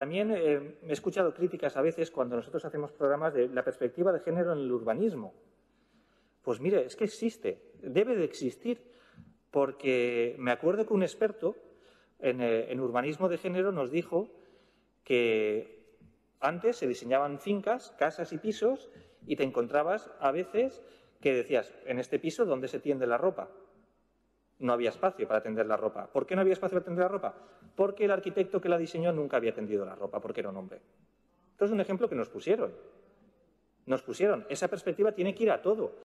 También eh, he escuchado críticas a veces cuando nosotros hacemos programas de la perspectiva de género en el urbanismo. Pues mire, es que existe, debe de existir, porque me acuerdo que un experto en, eh, en urbanismo de género nos dijo que antes se diseñaban fincas, casas y pisos y te encontrabas a veces que decías, en este piso, ¿dónde se tiende la ropa? No había espacio para tender la ropa. ¿Por qué no había espacio para tender la ropa? Porque el arquitecto que la diseñó nunca había tendido la ropa, porque era un hombre. Esto es un ejemplo que nos pusieron. Nos pusieron. Esa perspectiva tiene que ir a todo.